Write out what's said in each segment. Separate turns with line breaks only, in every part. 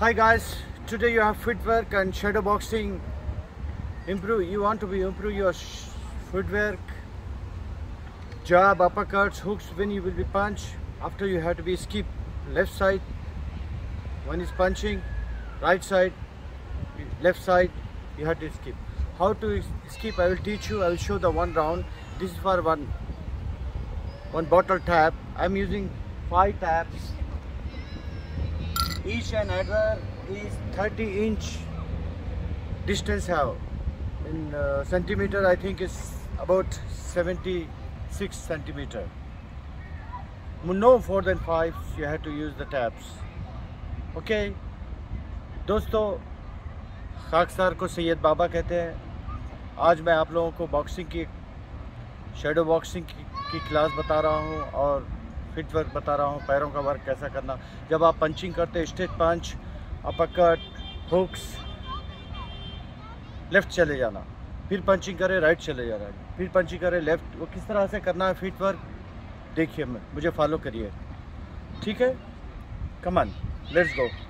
Hi guys, today you have footwork and shadow boxing. Improve. You want to be improve your footwork, jab, uppercuts, hooks. When you will be punch, after you have to be skip left side. One is punching, right side, left side. You have to skip. How to skip? I will teach you. I will show the one round. This is for one one bottle tap. I'm using five taps each and other is 30 inch distance have in uh, centimeter I think is about 76 centimeter no more than five you have to use the taps okay दोस्तों खाकसार को सैयद बाबा कहते हैं आज मैं आप लोगों को boxing की शेडो बॉक्सिंग की, की क्लास बता रहा हूँ और फिट वर्क बता रहा हूँ, पैरों का वर्क कैसा करना। जब आप पंचिंग करते straight punch, uppercut, hooks, left चले जाना। फिर पंचिंग करें, राइट चले जाना। फिर पंचिंग करें, लेफ़्ट। वो किस तरह से करना है फिट वर्क? देखिए, मुझे फॉलो करिए। ठीक है? Come on let's go.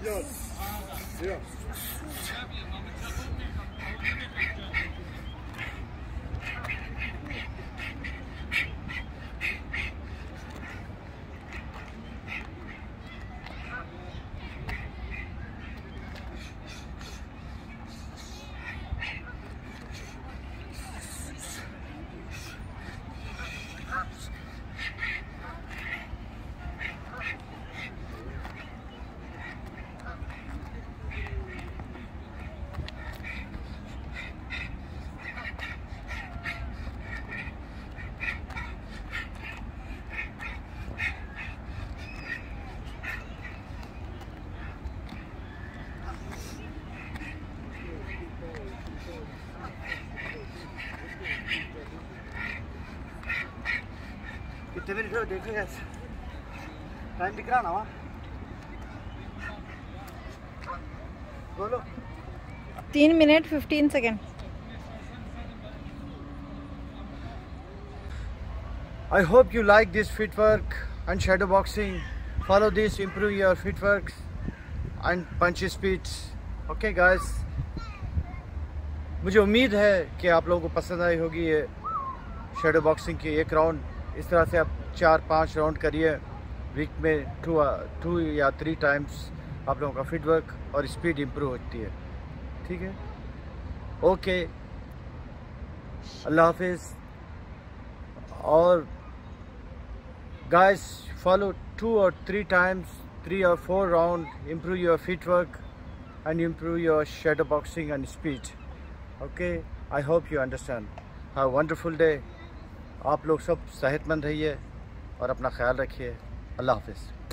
John. Yeah. कितने मिनट हो देखेगा टाइम दिख रहा ना वहाँ बोलो
तीन minute fifteen second
I hope you like this footwork and shadow boxing. Follow this, improve your footwork and punch speeds. Okay guys. मुझे उम्मीद है कि आप लोगों को पसंद आई होगी ये शेडो बॉक्सिंग की एक राउंड इस तरह से आप चार पाँच राउंड करिए वीक में टू टू या थ्री टाइम्स आप लोगों का फीडवर्क और स्पीड इम्प्रूव होती है। ठीक है? ओके अल्लाह हाफिज़। और गाइस फॉलो टू और थ्री टाइम्स थ्री और four round improve your fit work and improve your shadow boxing and speed okay I hope you understand have wonderful day आप लोग सब सेहतमंद रहिए और अपना ख्याल रखिए। अल्लाह हाफिज़।